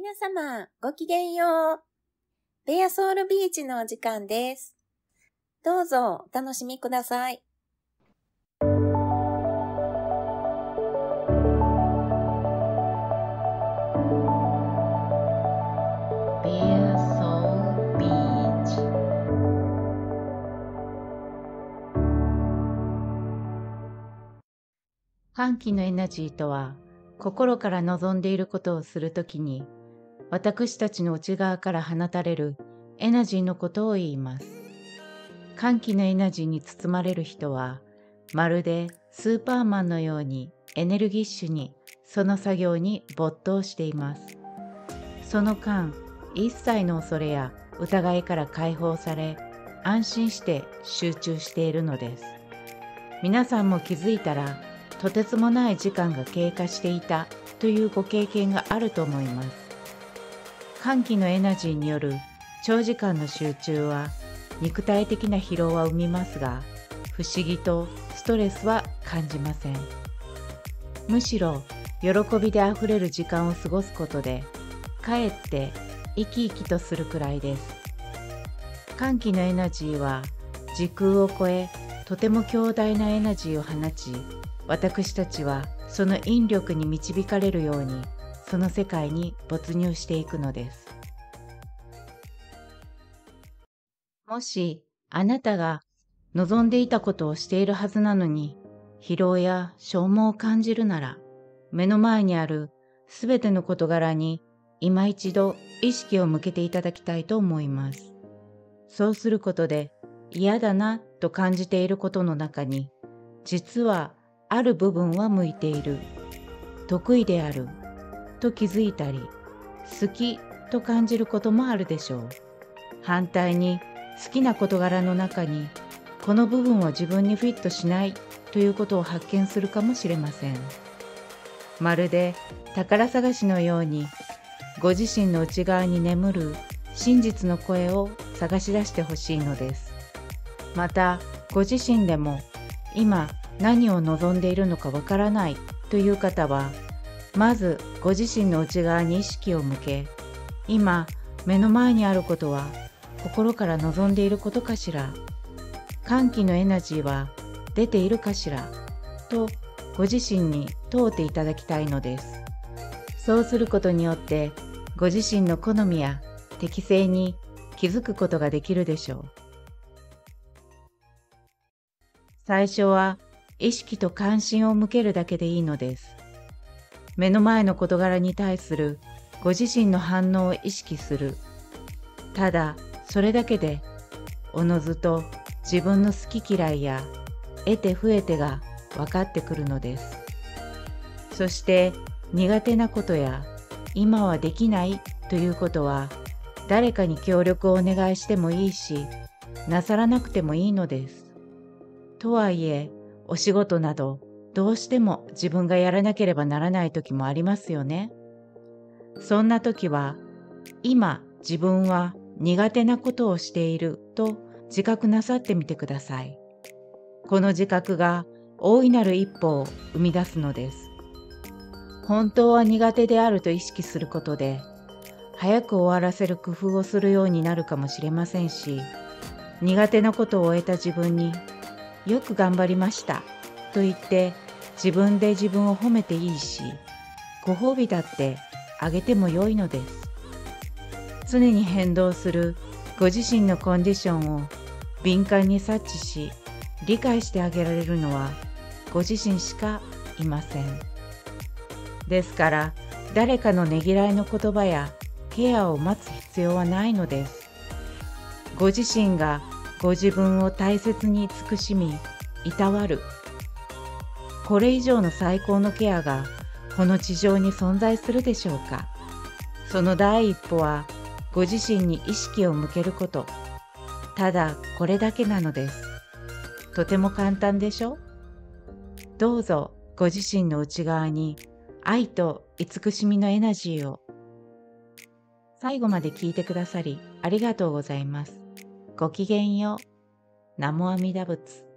皆様、ごきげんよう。ベアソウルビーチのお時間です。どうぞお楽しみください。ベアソウルビーチ歓喜のエナジーとは心から望んでいることをするときに私たちの内側から放たれるエナジーのことを言います。歓喜のエナジーに包まれる人はまるでスーパーマンのようにエネルギッシュにその作業に没頭しています。その間一切の恐れや疑いから解放され安心して集中しているのです。皆さんも気づいたらとてつもない時間が経過していたというご経験があると思います。歓喜のエナジーによる長時間の集中は肉体的な疲労は生みますが不思議とストレスは感じません。むしろ喜びであふれる時間を過ごすことでかえって生き生きとするくらいです。歓喜のエナジーは時空を超えとても強大なエナジーを放ち私たちはその引力に導かれるようにその世界に没入していくのです。もしあなたが望んでいたことをしているはずなのに疲労や消耗を感じるなら目の前にあるすべての事柄に今一度意識を向けていただきたいと思います。そうすることで嫌だなと感じていることの中に実はある部分は向いている。得意である。と気づいたり好きと感じることもあるでしょう。反対に好きな事柄の中にこの部分は自分にフィットしないということを発見するかもしれません。まるで宝探しのようにご自身の内側に眠る真実の声を探し出してほしいのです。またご自身でも今何を望んでいるのかわからないという方はまずご自身の内側に意識を向け今目の前にあることは心から望んでいることかしら歓喜のエナジーは出ているかしらとご自身に問うていただきたいのです。そうすることによってご自身の好みや適性に気づくことができるでしょう。最初は意識と関心を向けるだけでいいのです。目の前の事柄に対するご自身の反応を意識する。ただそれだけでおのずと自分の好き嫌いや得て増えてが分かってくるのです。そして苦手なことや今はできないということは誰かに協力をお願いしてもいいしなさらなくてもいいのです。とはいえお仕事などどうしても自分がやらなければならない時もありますよね。そんな時は今自分は苦手なことをしていると自覚なさってみてください。この自覚が大いなる一歩を生み出すのです。本当は苦手であると意識することで早く終わらせる工夫をするようになるかもしれませんし苦手なことを終えた自分によく頑張りましたと言って自分で自分を褒めていいしご褒美だってあげても良いのです。常に変動するご自身のコンディションを敏感に察知し理解してあげられるのはご自身しかいません。ですから誰かのねぎらいの言葉やケアを待つ必要はないのです。ご自身がご自分を大切に慈しみいたわる。これ以上の最高のケアがこの地上に存在するでしょうか？その第一歩はご自身に意識を向けることただこれだけなのですとても簡単でしょ？どうぞご自身の内側に愛と慈しみのエナジーを最後まで聞いてくださりありがとうございます。ごきげんよう。ナモアミダ仏。